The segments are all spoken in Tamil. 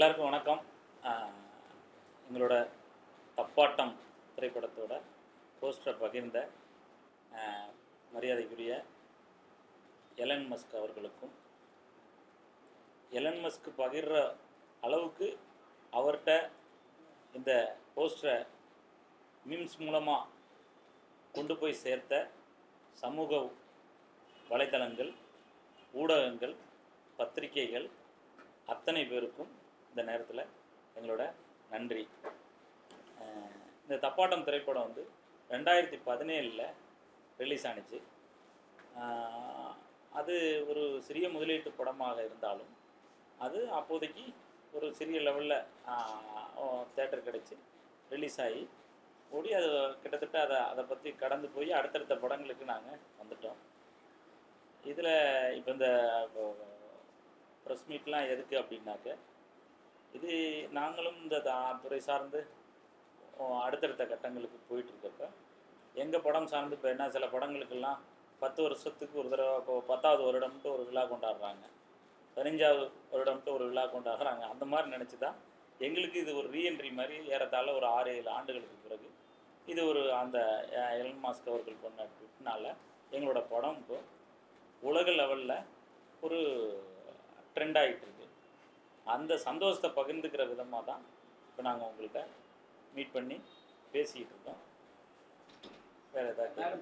எல்லாருக்கும் வணக்கம். எங்களோட தப்பாட்டம் திரைப்படத்தோட போஸ்டரை பகிர்ந்த மரியாதைக்குரிய எலன் மஸ்க் அவர்களுக்கும் எலன் மஸ்க் பகிர்ற அளவுக்கு அவர்கிட்ட இந்த போஸ்டரை மீம்ஸ் மூலமாக கொண்டு போய் சேர்த்த சமூக வலைதளங்கள் ஊடகங்கள் பத்திரிகைகள் அத்தனை பேருக்கும் இந்த நேரத்தில் எங்களோட நன்றி. இந்த தப்பாட்டம் திரைப்படம் வந்து ரெண்டாயிரத்தி பதினேழில் ரிலீஸ் ஆனிச்சு. அது ஒரு சிறிய முதலீட்டு படமாக இருந்தாலும் அது அப்போதைக்கு ஒரு சிறிய லெவலில் தேட்டர் கிடச்சி ரிலீஸ் ஆகி ஓடி அது கிட்டத்தட்ட அதை அதை பற்றி கடந்து போய் அடுத்தடுத்த படங்களுக்கு நாங்கள் வந்துட்டோம். இதில் இப்போ இந்த ப்ரெஸ் மீட்லாம் எதுக்கு அப்படின்னாக்க இது நாங்களும் இந்த தா- துறை சார்ந்து அடுத்தடுத்த கட்டங்களுக்கு போயிட்டுருக்கப்ப எங்கள் படம் சார்ந்து இப்போ என்ன சில படங்களுக்கெல்லாம் பத்து வருஷத்துக்கு ஒரு தடவை இப்போ பத்தாவது வருடம்ட்டு ஒரு விழா கொண்டாடுறாங்க. பதினஞ்சாவது வருடம்ட்டு ஒரு விழா கொண்டாடுறாங்க. அந்த மாதிரி நினச்சி தான் எங்களுக்கு இது ஒரு ரீஎன்ட்ரி மாதிரி ஏறத்தாழ ஒரு ஆறு ஏழு ஆண்டுகளுக்கு பிறகு இது ஒரு அந்த எலன் மாஸ்க் அவர்கள் கொண்ட ட்விட்னால எங்களோட படம் இப்போ உலக லெவலில் ஒரு ட்ரெண்ட் ஆகிட்டு இருக்கு அந்த சந்தோஷத்தை பகிர்ந்துக்கிற விதமாக தான் இப்போ நாங்கள் உங்கள்கிட்ட மீட் பண்ணி பேசிக்கிட்டு இருக்கோம். வேறு ஏதாவது யார்?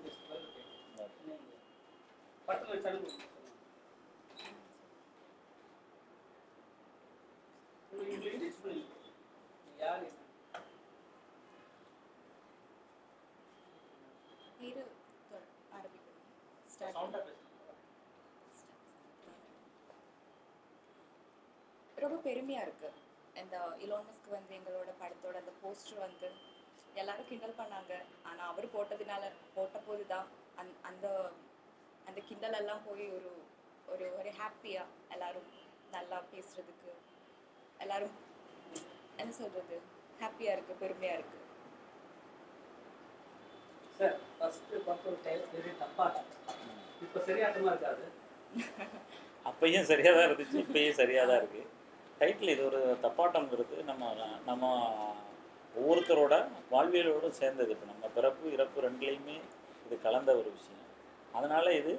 ரொம்ப பெருமையா இருக்கு. இந்த இலோனஸ்க்கு வந்து எங்களோட படத்தோட அந்த போஸ்டர் வந்து எல்லாரும் கிண்டல் பண்ணாங்க. ஆனா அவர் போட்டதுனால போட்ட போது தான் அந் அந்த அந்த கிண்டல் எல்லாம் போய் ஒரு ஒரு ஒரு ஹாப்பியா எல்லாரும் நல்லா பேசுறதுக்கு எல்லாரும் என்ன சொல்றது? ஹாப்பியா இருக்கு பெருமையா இருக்கு. சார் ஃபஸ்ட்டு பார்த்த ஒரு பெரிய தப்பாட்டம் இப்போ சரியாட்டமாக இருக்காது? அப்பயும் சரியாக தான் இருந்துச்சு இப்பயும் சரியாக தான் இருக்குது டைட்டில் இது ஒரு தப்பாட்டம்ங்கிறது நம்ம நம்ம ஒவ்வொருத்தரோட வாழ்வியலோட சேர்ந்தது. இப்போ நம்ம பிறப்பு இறப்பு ரெண்டுலேயுமே இது கலந்த ஒரு விஷயம். அதனால் இது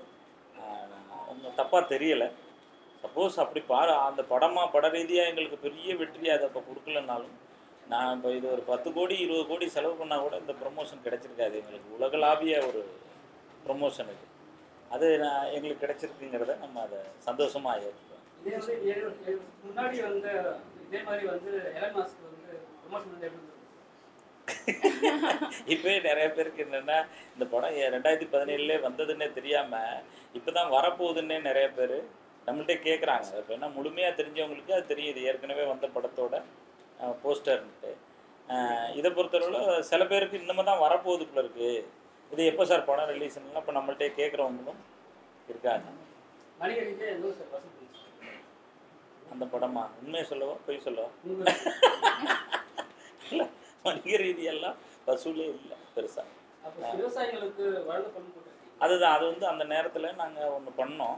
ஒன்றும் தப்பாக தெரியலை. சப்போஸ் அப்படி பாரு அந்த படமாக பட ரீதியாக எங்களுக்கு பெரிய வெற்றியை அதை இப்போ கொடுக்கலனாலும் நான் இப்போ இது ஒரு பத்து கோடி இருபது கோடி செலவு பண்ணால் கூட இந்த ப்ரொமோஷன் கிடைச்சிருக்காது. எங்களுக்கு உலகளாவிய ஒரு ப்ரொமோஷன் இது. அது நான் எங்களுக்கு கிடைச்சிருக்குங்கிறத நம்ம அதை சந்தோஷமாக ஏற்றுக்கிறோம் இதே வந்து முன்னாடி வந்து இதே மாதிரி வந்து எலன் மாஸ்க் வந்து ப்ரொமோஷன் வந்து எப்படி இப்போயே நிறைய பேருக்கு என்னென்னா இந்த படம் ரெண்டாயிரத்தி பதினேழுலே வந்ததுன்னே தெரியாமல் இப்போ தான் வரப்போகுதுன்னே நிறைய பேர் நம்மள்ட்ட கேட்குறாங்க இப்போ என்ன முழுமையாக தெரிஞ்சவங்களுக்கு அது தெரியுது. ஏற்கனவே வந்த படத்தோட போஸ்டர்ன்ட்டு. இதை பொறுத்தளவில் சில பேருக்கு இன்னமும் தான் வரப்போகுது போல இருக்குது இது எப்போ சார் படம் ரிலீஸ்லாம் இப்போ நம்மள்ட்ட கேட்குறவங்களும் இருக்காங்க ரீதியாக எவ்வளோ சார் வசூல் பண்ணுச்சு அந்த படமா? உண்மையை சொல்லவா? பொய் சொல்லவா? இல்லை வணிக ரீதியெல்லாம் வசூலே இல்லை பெருசாக விவசாயிகளுக்கு அதுதான் அது வந்து அந்த நேரத்தில் நாங்கள் ஒன்று பண்ணோம்.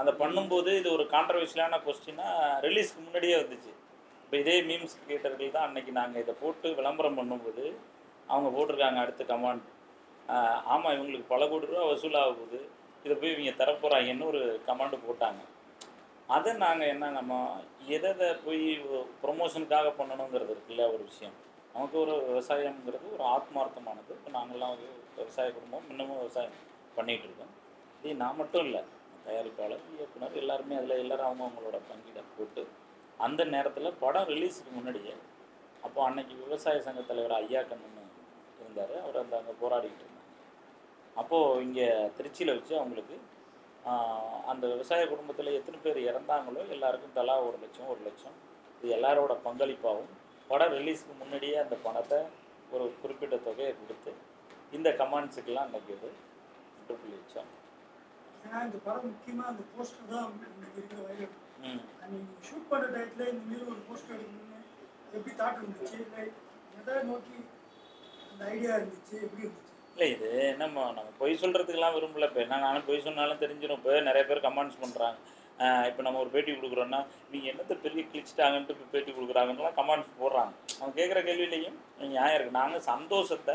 அந்த பண்ணும்போது இது ஒரு கான்ட்ரவர்ஷியலான கொஸ்டினாக ரிலீஸ்க்கு முன்னாடியே வந்துச்சு. இப்போ இதே மீம்ஸ் கிரியேட்டர்கள் தான் அன்னைக்கு நாங்கள் இதை போட்டு விளம்பரம் பண்ணும்போது அவங்க போட்டிருக்காங்க அடுத்த கமாண்ட் ஆமாம் இவங்களுக்கு பல கோடி ரூபா வசூலாக போகுது. இதை போய் இவங்க தரப்போகிறாங்கன்னு ஒரு கமாண்டு போட்டாங்க. அதை நாங்கள் என்ன நம்ம எதை எதை போய் ப்ரொமோஷனுக்காக பண்ணணுங்கிறது இருக்குல்ல ஒரு விஷயம். நமக்கு ஒரு விவசாயம்ங்கிறது ஒரு ஆத்மார்த்தமானது. இப்போ நாங்கள்லாம் ஒரு விவசாய குடும்பம் இன்னமும் விவசாயம் பண்ணிகிட்டு இருக்கோம். இது நான் மட்டும் இல்லை தயாரிப்பாளர் இயக்குனர் எல்லாருமே அதில் எல்லோரும் அவங்க அவங்களோட பங்கீடை போட்டு அந்த நேரத்தில் படம் ரிலீஸுக்கு முன்னாடியே அப்போ அன்னைக்கு விவசாய சங்க தலைவர் ஐயா கண்ணன் இருந்தார். அவர் அந்த அங்கே போராடிக்கிட்டு இருந்தாங்க அப்போது இங்கே திருச்சியில் வச்சு அவங்களுக்கு அந்த விவசாய குடும்பத்தில் எத்தனை பேர் இறந்தாங்களோ எல்லாருக்கும் தலா ஒரு லட்சம் ஒரு லட்சம். இது எல்லாரோட பங்களிப்பாகவும் படம் ரிலீஸ்க்கு முன்னாடியே அந்த பணத்தை ஒரு குறிப்பிட்ட தொகையை கொடுத்து இந்த கமாண்ட்ஸுக்கெல்லாம் அன்றைக்கி இது முற்றுப்புள்ளி வச்சோம் ஏன்னா இந்த படம் முக்கியமா அந்த போஸ்டர் தான் இன்னைக்கு இருக்கிற வைரல் ம். நீங்க ஷூட் பண்ண டயத்துல இந்த மாதிரி ஒரு போஸ்டர் எடுக்கணும்னு எப்படி தாட் இருந்துச்சு இல்லை எதை நோக்கி அந்த ஐடியா இருந்துச்சு? எப்படி இருந்துச்சு? இல்லை இது நம்ம நம்ம பொய் சொல்கிறதுக்கெல்லாம் விரும்பல. இப்போ என்ன நானும் பொய் சொன்னாலும் தெரிஞ்சிடும் இப்போ நிறைய பேர் கமெண்ட்ஸ் பண்ணுறாங்க இப்போ நம்ம ஒரு பேட்டி கொடுக்குறோன்னா நீங்கள் என்னத்தை பெரிய கிழிச்சிட்டாங்கன்ட்டு இப்போ பேட்டி கொடுக்குறாங்கலாம் கமெண்ட்ஸ் போடுறாங்க. அவங்க கேட்குற கேள்வியிலையும் நியாயம் இருக்குது நாங்கள் சந்தோஷத்தை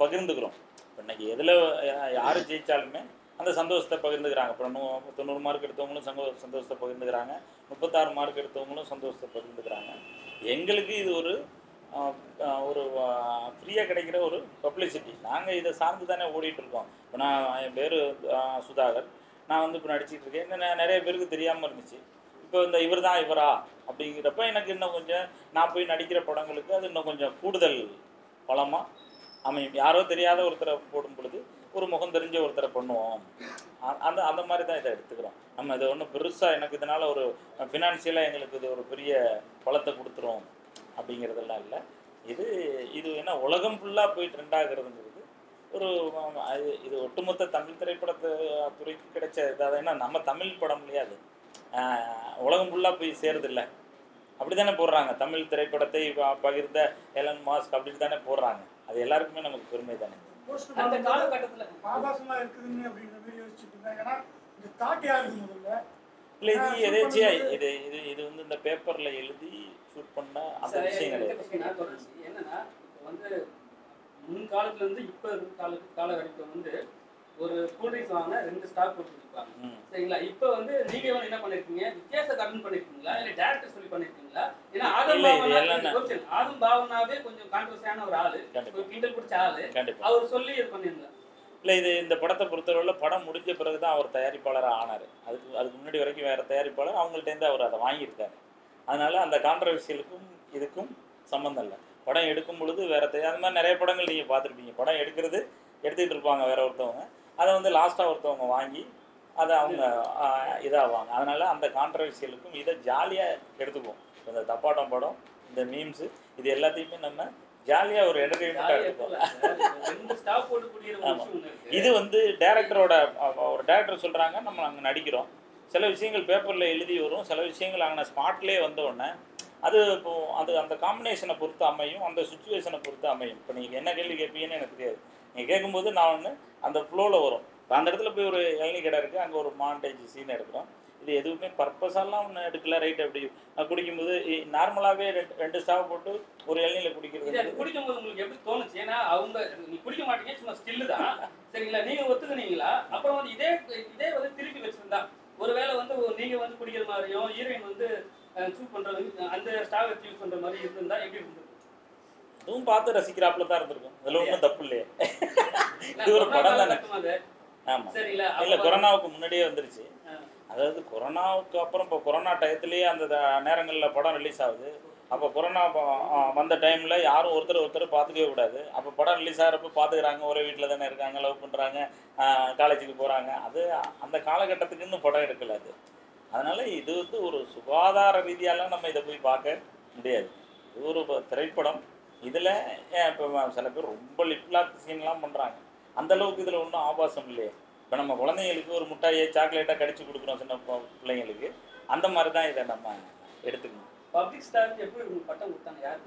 பகிர்ந்துக்கிறோம். இப்போ இன்றைக்கி எதில் யார் ஜெயித்தாலுமே அந்த சந்தோஷத்தை பகிர்ந்துக்கிறாங்க. இப்போ நூ தொண்ணூறு மார்க் எடுத்தவங்களும் சந்தோ சந்தோஷத்தை பகிர்ந்துக்கிறாங்க. முப்பத்தாறு மார்க் எடுத்தவங்களும் சந்தோஷத்தை பகிர்ந்துக்கிறாங்க. எங்களுக்கு இது ஒரு ஒரு ஃப்ரீயாக கிடைக்கிற ஒரு பப்ளிசிட்டி நாங்கள் இதை சார்ந்து தானே ஓடிட்டுருக்கோம் இப்போ நான் என் பேர் சுதாகர். நான் வந்து இப்போ நடிச்சிட்டு இருக்கேன். இன்னும் நிறைய பேருக்கு தெரியாமல் இருந்துச்சு. இப்போ இந்த இவர் தான் இவரா அப்படிங்கிறப்ப எனக்கு இன்னும் கொஞ்சம் நான் போய் நடிக்கிற படங்களுக்கு அது இன்னும் கொஞ்சம் கூடுதல் பலமாக அமையும். யாரோ தெரியாத ஒருத்தரை போடும் பொழுது ஒரு முகம் தெரிஞ்ச ஒருத்தரை பண்ணுவோம். அந்த அந்த மாதிரி தான் இதை எடுத்துக்கிறோம். நம்ம இதை ஒன்றும் பெருசாக எனக்கு இதனால் ஒரு ஃபினான்ஷியலாக எங்களுக்கு இது ஒரு பெரிய பலத்தை கொடுத்துரும். அப்படிங்கிறதெல்லாம் இல்லை. இது இது என்ன உலகம் ஃபுல்லாக போய் ட்ரெண்ட் ஆகுறதுங்கிறது ஒரு இது ஒட்டுமொத்த தமிழ் திரைப்படத்து துறைக்கு கிடைச்ச இதாக ஏன்னா நம்ம தமிழ் படம் இல்லையா அது? உலகம் ஃபுல்லாக போய் சேருதில்ல. அப்படி தானே போடுறாங்க. தமிழ் திரைப்படத்தை பகிர்ந்த எலன் மாஸ்க் அப்படி தானே போடுறாங்க. அது எல்லாருக்குமே நமக்கு பெருமை தானே. அந்த காலகட்டத்துல. ஆபாசமா இருக்குதுன்னு அப்படின்ற மாதிரி யோசிச்சுட்டு இருந்தேன் ஏன்னா இந்த தாட் யாருக்கு முதல்ல? இல்லை இது எதேச்சியா இது இது இது வந்து இந்த பேப்பரில் எழுதி ஷூட் பண்ண அந்த விஷயம் கிடையாது. question நான் தொடர்ச்சி. என்னன்னா இப்போ வந்து முன் காலத்துல இருந்து இப்ப இருக்க கால கால வரைக்கும் வந்து ஒரு கூல்ட்ரிங்க்ஸ் வாங்கினா ரெண்டு ஸ்டாக் ம். சரிங்களா? இப்போ வந்து நீங்க வந்து என்ன பண்ணிருக்கீங்க? வித்தியாச கடன் பண்ணிருக்கீங்களா? இல்ல டேரக்டர் சொல்லி பண்ணிருக்கீங்களா? ஏன்னா ஆதம் பாவனா. ஆதம் பாவனாவே கொஞ்சம் கான்ட்ரவர்சியான ஒரு ஆளு. ஒரு கிண்டல் பிடிச்ச ஆளு. அவர் சொல்லி இது பண்ணிருந்தா இல்லை இது இந்த படத்தை பொறுத்தளவில் படம் முடிஞ்ச பிறகு தான் அவர் தயாரிப்பாளராக ஆனார். அதுக்கு அதுக்கு முன்னாடி வரைக்கும் வேறு தயாரிப்பாளர். அவங்கள்ட்டேருந்து அவர் அதை வாங்கியிருக்காரு. அதனால அந்த கான்ட்ரவர்சியலுக்கும் இதுக்கும் சம்மந்தம் இல்லை. படம் எடுக்கும் பொழுது வேற தயார் அந்த மாதிரி நிறைய படங்கள் நீங்கள் பார்த்துருப்பீங்க. படம் எடுக்கிறது எடுத்துக்கிட்டு இருப்பாங்க வேற ஒருத்தவங்க. அதை வந்து லாஸ்ட்டாக ஒருத்தவங்க வாங்கி அதை அவங்க ஆஹ், இதாவாங்க. அதனால அந்த கான்ட்ரவர்சியலுக்கும் இதை ஜாலியாக எடுத்துக்குவோம். இந்த தப்பாட்டம் படம் இந்த மீம்ஸு இது எல்லாத்தையுமே நம்ம ஜாலியாக ஒரு என்டர்டெயின்மெண்ட்டாக எடுத்துப்போம் இருக்கு. இது வந்து டேரக்டரோட ஒரு டேரக்டர் சொல்கிறாங்க நம்ம அங்கே நடிக்கிறோம். சில விஷயங்கள் பேப்பரில் எழுதி வரும். சில விஷயங்கள் அங்கே ஸ்பாட்லேயே வந்த உடனே அது இப்போ அது அந்த காம்பினேஷனை பொறுத்து அமையும். அந்த சுச்சுவேஷனை பொறுத்து அமையும். இப்போ நீங்கள் என்ன கேள்வி கேட்பீங்கன்னு எனக்கு தெரியாது. நீங்கள் கேட்கும்போது நான் ஒன்று அந்த ஃப்ளோவில் வரும். இப்போ அந்த இடத்துல போய் ஒரு இளநீ கடை இருக்குது அங்கே ஒரு மாண்டேஜ் சீன் எடுக்கிறோம். இது எதுவுமே பர்பஸாலாம் ஒன்று எடுக்கல. ரைட் அப்படி நான் குடிக்கும்போது நார்மலாகவே ரெண்டு ரெண்டு ஸ்டாவ் போட்டு ஒரு இளநீல குடிக்கிறது. குடிக்கும்போது உங்களுக்கு எப்படி தோணுச்சு? ஏன்னா அவங்க நீ குடிக்க மாட்டீங்க சும்மா ஸ்டில்லு தான். சரிங்களா? நீங்க ஒத்துக்குனீங்களா? அப்புறம் வந்து இதே இதே வந்து திருப்பி வச்சுருந்தா ஒருவேளை வந்து நீங்க வந்து குடிக்கிற மாதிரியும் ஹீரோயின் வந்து சூஸ் பண்ற மாதிரி அந்த ஸ்டாக் வச்சு யூஸ் பண்ற மாதிரி இருந்திருந்தா எப்படி இருந்தது அதுவும் பார்த்து ரசிக்கிறாப்புல தான் இருந்திருக்கும். அதில் ஒன்றும் தப்பு இல்லையே. இது ஒரு படம் தானே சரிங்களா இல்லை கொரோனாவுக்கு முன்னாடியே வந்துருச்சு. அதாவது கொரோனாவுக்கு அப்புறம் இப்போ கொரோனா டயத்துலேயே அந்த நேரங்களில் படம் ரிலீஸ் ஆகுது. அப்போ கொரோனா வந்த டைமில் யாரும் ஒருத்தர் ஒருத்தர் பார்த்துக்கவே கூடாது. அப்போ படம் ரிலீஸ் ஆகிறப்ப பார்த்துக்கிறாங்க. ஒரே வீட்டில் தானே இருக்காங்க லவ் பண்ணுறாங்க காலேஜுக்கு போகிறாங்க அது அந்த காலகட்டத்துக்கு இன்னும் படம் எடுக்கல அது. அதனால் இது வந்து ஒரு சுகாதார ரீதியாலாம் நம்ம இதை போய் பார்க்க முடியாது. இது ஒரு திரைப்படம். இதில் இப்போ சில பேர் ரொம்ப லிப்லாக் சீன்லாம் பண்ணுறாங்க அந்த அளவுக்கு இதில் ஒன்றும் ஆபாசம் இல்லையே. இப்போ நம்ம குழந்தைங்களுக்கு ஒரு முட்டாயை சாக்லேட்டாக கடிச்சு கொடுக்குறோம் சின்ன பிள்ளைங்களுக்கு. அந்த மாதிரி தான் இதை நம்ம எடுத்துக்கணும். பப்ளிக் ஸ்டார் எப்படி உங்களுக்கு பட்டம் கொடுத்தாங்க யார்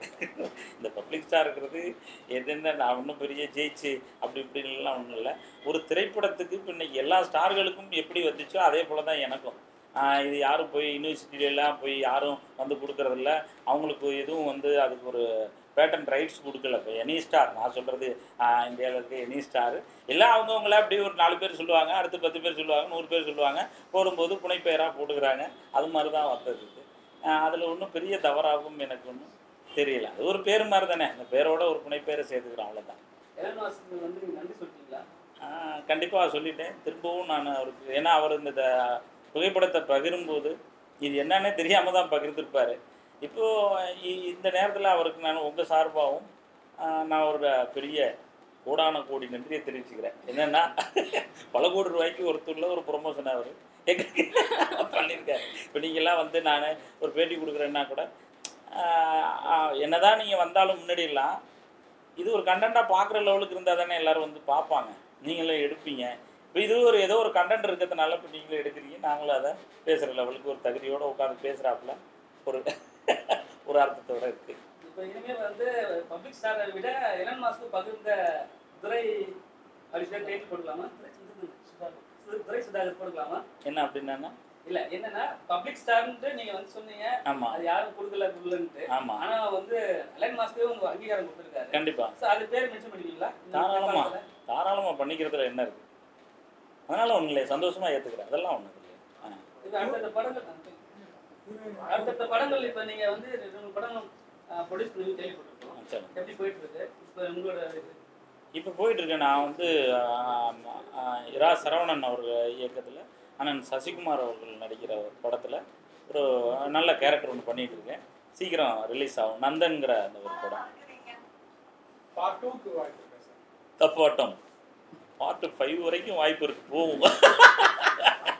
இந்த பப்ளிக் ஸ்டார் இருக்கிறது எதுன்னு நான் ஒன்றும் பெரிய ஜெயிச்சு அப்படி இப்படின்லாம் ஒன்றும் இல்லை. ஒரு திரைப்படத்துக்கு இப்போ இன்னைக்கு எல்லா ஸ்டார்களுக்கும் எப்படி வந்துச்சோ அதே போல தான் எனக்கும் இது யாரும் போய் யூனிவர்சிட்டியிலலாம் போய் யாரும் வந்து கொடுக்குறதில்ல அவங்களுக்கு எதுவும் வந்து அதுக்கு ஒரு பேட்டன் ரைட்ஸ் கொடுக்கல. இப்போ எனி ஸ்டார் நான் சொல்கிறது இந்தியாவில் இருக்க எனி ஸ்டார் எல்லாம் அவங்கவுங்கள அப்படியே ஒரு நாலு பேர் சொல்லுவாங்க அடுத்து பத்து பேர் சொல்லுவாங்க நூறு பேர் சொல்லுவாங்க. போடும்போது புனைப்பெயராக போட்டுக்கிறாங்க. அது மாதிரி தான் வந்தது. அதில் ஒன்றும் பெரிய தவறாகவும் எனக்கு ஒன்றும் தெரியல. அது ஒரு பேர் மாதிரி தானே அந்த பேரோட ஒரு புனைப்பெயரை சேர்த்துக்கிறோம் அவ்வளோதான் கண்டிப்பாக சொல்லிட்டேன். திரும்பவும் நான் அவருக்கு ஏன்னா அவர் இந்த புகைப்படத்தை பகிரும்போது இது என்னன்னே தெரியாமல் தான் பகிர்ந்துருப்பார். இப்போது இந்த நேரத்தில் அவருக்கு நான் உங்கள் சார்பாகவும் நான் ஒரு பெரிய கோடான கோடி நன்றியை தெரிவிச்சுக்கிறேன். என்னென்னா பல கோடி ரூபாய்க்கு ஒருத்தூரில் ஒரு ப்ரொமோஷன் அவர் எங்களுக்கு பண்ணியிருக்காரு இப்போ நீங்கள்லாம் வந்து நான் ஒரு பேட்டி கொடுக்குறேன்னா கூட என்னதான் நீங்கள் வந்தாலும் முன்னாடியெல்லாம் இது ஒரு கண்டென்ட்டாக பார்க்குற லெவலுக்கு இருந்தால் தானே எல்லாரும் வந்து பார்ப்பாங்க. நீங்களும் எடுப்பீங்க. இப்போ இது ஒரு ஏதோ ஒரு கண்டென்ட் இருக்கிறதுனால இப்போ நீங்களும் எடுக்கிறீங்க. நாங்களும் அதை பேசுகிற லெவலுக்கு ஒரு தகுதியோடு உட்காந்து பேசுகிறாப்புல ஒரு ஒரு அர்த்தத்தோட இருக்குது இப்போ இனிமே வந்து பப்ளிக் ஸ்டாரை விட எலன் மாஸ்க்கு பகிர்ந்த துரை அப்படி சொல்லி டைட்டில் போட்டுக்கலாமா துரை சுதாகர் போட்டுக்கலாமா என்ன அப்படின்னா? இல்ல என்னன்னா பப்ளிக் ஸ்டார்ன்ட்டு நீங்க வந்து சொன்னீங்க. ஆமாம் அது யாரும் கொடுக்கல கொடுக்கலன்ட்டு. ஆமாம் ஆனா வந்து அலைன் மாஸ்கே உங்க அங்கீகாரம் கொடுத்துருக்காரு. கண்டிப்பாக சோ அது பேர் மென்ஷன் பண்ணிக்கலாம் தாராளமா தாராளமாக பண்ணிக்கிறதுல என்ன இருக்குது அதனால ஒன்றும் இல்லை சந்தோஷமாக ஏற்றுக்கிறேன் அதெல்லாம் ஒன்றும் இல்லை ஆ. இப்ப அடுத்தடுத்த படங்கள் அடுத்தடுத்த படங்கள் இப்ப நீங்க வந்து ரெண்டு படங்கள் ப்ரொடியூஸ் பண்ணி கேள்விப்பட்டிருக்கோம். எப்படி போயிட்டு இருக்கு இப்ப உங்களோட இப்போ போயிட்டுருக்கேன் நான் வந்து இரா சரவணன் அவர்கள் இயக்கத்தில் அண்ணன் சசிகுமார் அவர்கள் நடிக்கிற ஒரு படத்தில் ஒரு நல்ல கேரக்டர் ஒன்று பண்ணிட்டு இருக்கேன் சீக்கிரம் ரிலீஸ் ஆகும். நந்தன்கிற அந்த ஒரு படம். பார்ட் தப்பாட்டம். பார்ட்டு ஃபைவ் வரைக்கும் வாய்ப்பு இருக்கு. போகும்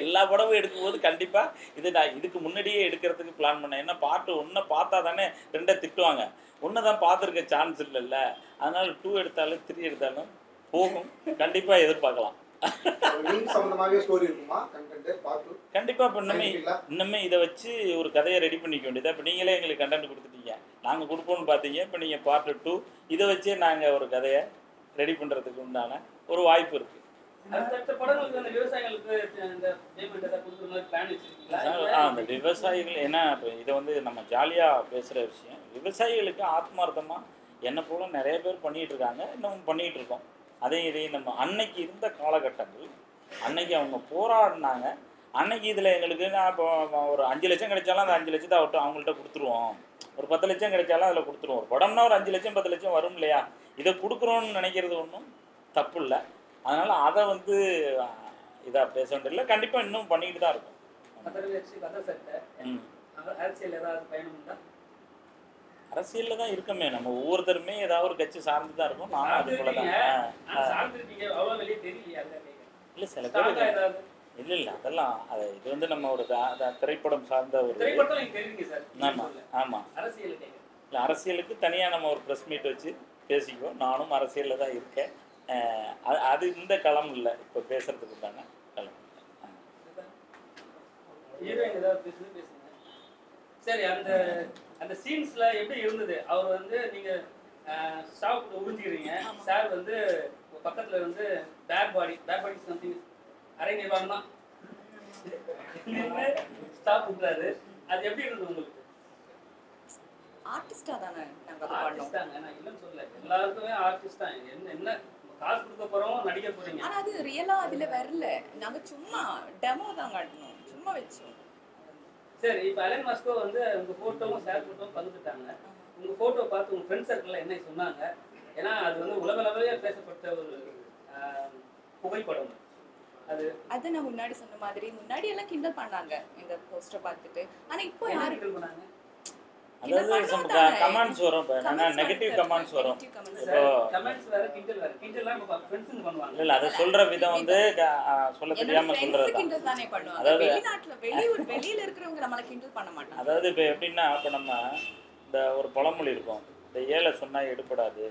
எல்லா படமும் எடுக்கும்போது கண்டிப்பாக இது நான் இதுக்கு முன்னாடியே எடுக்கிறதுக்கு பிளான் பண்ணேன். ஏன்னா பார்ட்டு ஒன்றை பார்த்தா தானே ரெண்டை திட்டுவாங்க. ஒன்று தான் பார்த்துருக்க சான்ஸ் இல்லைல்ல. அதனால டூ எடுத்தாலும் த்ரீ எடுத்தாலும் போகும். கண்டிப்பாக எதிர்பார்க்கலாம். கண்டிப்பாக இப்போ இன்னுமே? இன்னுமே இதை வச்சு ஒரு கதையை ரெடி பண்ணிக்க வேண்டியதா? இப்போ நீங்களே எங்களுக்கு கண்டென்ட் கொடுத்துட்டீங்க. நாங்கள் கொடுப்போம்னு பார்த்தீங்க. இப்போ நீங்கள் பார்ட் டூ இதை வச்சே நாங்கள் ஒரு கதையை ரெடி பண்ணுறதுக்கு உண்டான ஒரு வாய்ப்பு படங்களுக்கு அந்த விவசாயிகள் என்ன இப்போ இதை வந்து நம்ம ஜாலியாக பேசுகிற விஷயம் விவசாயிகளுக்கு ஆத்மார்த்தமாக என்னை போல நிறைய பேர் பண்ணிகிட்டு இருக்காங்க இன்னும் பண்ணிகிட்டு இருக்கோம். அதே இதையும் நம்ம அன்னைக்கு இருந்த காலகட்டங்கள் அன்னைக்கு அவங்க போராடினாங்க அன்னைக்கு இதில் எங்களுக்கு நான் இப்போ ஒரு அஞ்சு லட்சம் கிடைச்சாலும் அந்த அஞ்சு லட்சத்தை அவர்கிட்ட அவங்கள்ட்ட கொடுத்துருவோம். ஒரு பத்து லட்சம் கிடைச்சாலும் அதில் கொடுத்துருவோம். ஒரு படம்னா ஒரு அஞ்சு லட்சம் பத்து லட்சம் வரும் இல்லையா? இதை கொடுக்குறோன்னு நினைக்கிறது ஒன்றும் தப்பு இல்லை. அதனால் அதை வந்து இதாக பேச வேண்டியதில்லை கண்டிப்பாக இன்னும் பண்ணிக்கிட்டு தான் இருக்கும். அரசியல்ல தான் இருக்கமே. நம்ம ஒவ்வொருத்தருமே ஏதாவது ஒரு கட்சி சார்ந்து தான் இருக்கும். நானும் அது போல தான். இல்ல சில பேர் இல்ல இல்ல அதெல்லாம் அது இது வந்து நம்ம ஒரு திரைப்படம் சார்ந்த ஒரு ஆமா ஆமா. அரசியல் கேட்கிறேன் இல்ல அரசியலுக்கு தனியா நம்ம ஒரு ப்ரெஸ் மீட் வச்சு பேசிக்குவோம். நானும் அரசியல்ல தான் இருக்கேன். அது- அது இந்த களம் இல்லை. இப்போ பேசுறதுக்கு உண்டான களம். சரி அந்த அந்த சீன்ஸ்ல எப்படி இருந்தது? அவர் வந்து நீங்க ஸ்டாப் உறிஞ்சிக்கிறீங்க. சார் வந்து பக்கத்துல வந்து back body back body something அரை நிர்வாகம் தான் ஸ்டாப் விட்டுறாரு. அது எப்படி இருந்தது உங்களுக்கு? ஆர்டிஸ்டா தானே நாங்க அதை பண்ணோம். நான் இல்லைன்னு சொல்லல. எல்லாருக்குமே ஆர்டிஸ்ட் தான். என்ன என்ன காசு கொடுக்க போறோம் நடிக்க போறீங்க. ஆனா அது ரியலா அதுல வரல. நாங்க சும்மா டெமோ தான் காட்டணும். சும்மா வச்சோம். சரி இப்போ அலன் மாஸ்கோ வந்து உங்க போட்டோவும் ஷேர் போட்டோவும் பகிர்ந்துட்டாங்க. உங்க போட்டோ பார்த்து உங்க ஃப்ரெண்ட் சர்க்கிள்ல என்ன சொன்னாங்க? ஏன்னா அது வந்து உலக அளவிலே பேசப்பட்ட ஒரு புகைப்படம். அது அது நான் முன்னாடி சொன்ன மாதிரி முன்னாடி எல்லாம் கிண்டல் பண்ணாங்க. இந்த போஸ்டர் பார்த்துட்டு. ஆனா இப்போ யாரு கிண்டல் பண்ணாங்க? அதாவது கமெண்ட்ஸ் வரும். இப்போ என்னன்னா நெகட்டிவ் கமெண்ட்ஸ் வரும். இப்போ கமெண்ட்ஸ் வேற கிண்டல் வேற. கிண்டல்லாம் இப்போ ஃப்ரெண்ட்ஸ் பண்ணுவாங்க. இல்ல இல்ல அதை சொல்ற விதம் வந்து சொல்ல தெரியாம சொல்றது தான். கிண்டல் தானே பண்ணுவாங்க. அதாவது- வெளிநாட்டுல வெளியூர் வெளியில இருக்கிறவங்க நம்மள கிண்டல் பண்ண மாட்டாங்க. அதாவது இப்போ எப்படின்னா இப்போ நம்ம இந்த ஒரு பழமொழி இருக்கும். இந்த ஏழை சொன்னா எடுபடாது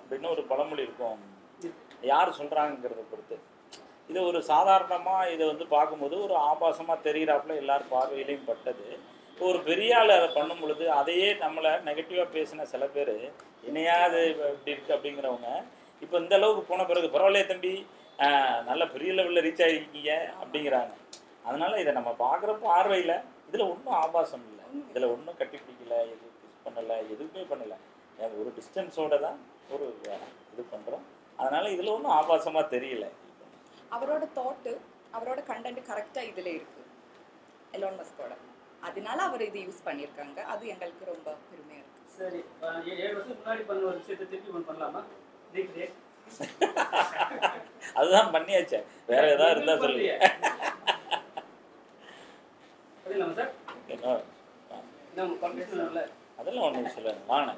அப்படின்னு ஒரு பழமொழி இருக்கும். யார் சொல்கிறாங்கிறத பொறுத்து. இது ஒரு சாதாரணமாக இதை வந்து பார்க்கும்போது ஒரு ஆபாசமாக தெரிகிறாப்புல எல்லார் பார்வையிலையும் பட்டது. இப்போ ஒரு பெரிய ஆள் அதை பண்ணும் பொழுது அதையே நம்மளை நெகட்டிவாக பேசின சில பேர் இணையாது இப்படி இருக்கு? அப்படிங்கிறவங்க இப்போ இந்த அளவுக்கு போன பிறகு பரவாயில்லையே தம்பி நல்ல பெரிய லெவலில் ரீச் ஆகிருக்கீங்க அப்படிங்கிறாங்க. அதனால இதை நம்ம பார்க்குற பார்வையில் இதில் ஒன்றும் ஆபாசம் இல்லை. இதில் ஒன்றும் கட்டி பிடிக்கல எதுவும் பண்ணலை எதுவுமே பண்ணலை. ஒரு டிஸ்டன்ஸோட தான் ஒரு இது பண்ணுறோம் அதனால் இதில் ஒன்றும் ஆபாசமாக தெரியல. அவரோட தாட்டு அவரோட கண்டென்ட் கரெக்டாக இதில் இருக்குது எலோன் மஸ்கோட அதனால அவர் இது யூஸ் பண்ணியிருக்காங்க. அது எங்களுக்கு ரொம்ப பெருமையாக இருக்கு. சரி ஏழு வருஷம் முன்னாடி பண்ண ஒரு விஷயத்தை திருப்பி ஒன்று பண்ணலாமா? அதுதான் பண்ணியாச்சு. வேற ஏதாவது இருந்தா சொல்லுங்க அதெல்லாம் ஒன்றும் சொல்லுங்க வாங்க.